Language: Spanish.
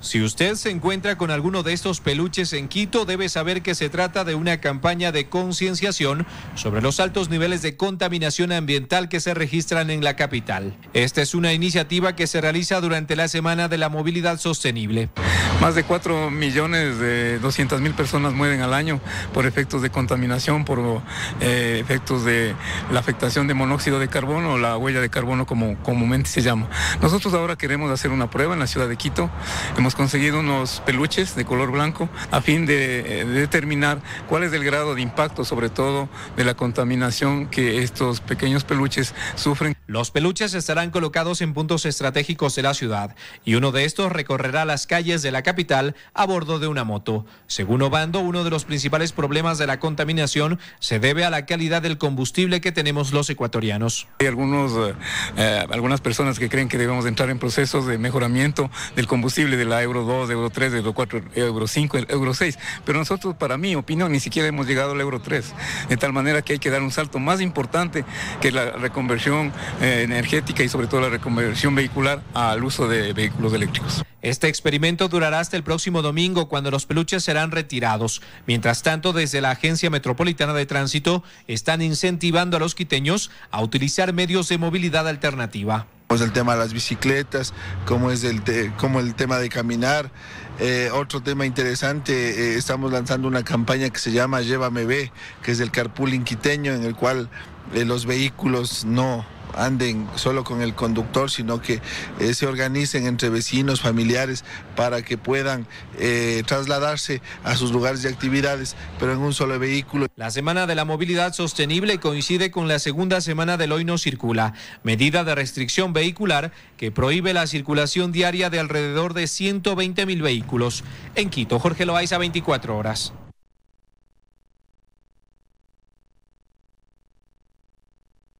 Si usted se encuentra con alguno de estos peluches en Quito, debe saber que se trata de una campaña de concienciación sobre los altos niveles de contaminación ambiental que se registran en la capital. Esta es una iniciativa que se realiza durante la Semana de la Movilidad Sostenible. Más de 4 millones de 200 mil personas mueren al año por efectos de contaminación, por eh, efectos de la afectación de monóxido de carbono, la huella de carbono como comúnmente se llama. Nosotros ahora queremos hacer una prueba en la ciudad de Quito. Conseguido unos peluches de color blanco a fin de, de determinar cuál es el grado de impacto, sobre todo de la contaminación que estos pequeños peluches sufren. Los peluches estarán colocados en puntos estratégicos de la ciudad y uno de estos recorrerá las calles de la capital a bordo de una moto. Según Obando, uno de los principales problemas de la contaminación se debe a la calidad del combustible que tenemos los ecuatorianos. Hay algunos, eh, algunas personas que creen que debemos entrar en procesos de mejoramiento del combustible de la Euro 2, Euro 3, Euro 4, Euro 5, Euro 6, pero nosotros, para mi opinión, ni siquiera hemos llegado al Euro 3, de tal manera que hay que dar un salto más importante que la reconversión eh, energética y sobre todo la reconversión vehicular al uso de vehículos eléctricos. Este experimento durará hasta el próximo domingo cuando los peluches serán retirados. Mientras tanto, desde la Agencia Metropolitana de Tránsito están incentivando a los quiteños a utilizar medios de movilidad alternativa. Es el tema de las bicicletas, como es el, te, como el tema de caminar. Eh, otro tema interesante, eh, estamos lanzando una campaña que se llama Llévame B, que es el carpooling quiteño, en el cual los vehículos no anden solo con el conductor, sino que eh, se organicen entre vecinos, familiares, para que puedan eh, trasladarse a sus lugares de actividades, pero en un solo vehículo. La Semana de la Movilidad Sostenible coincide con la segunda semana del Hoy No Circula, medida de restricción vehicular que prohíbe la circulación diaria de alrededor de 120 mil vehículos. En Quito, Jorge Loaiza, 24 horas.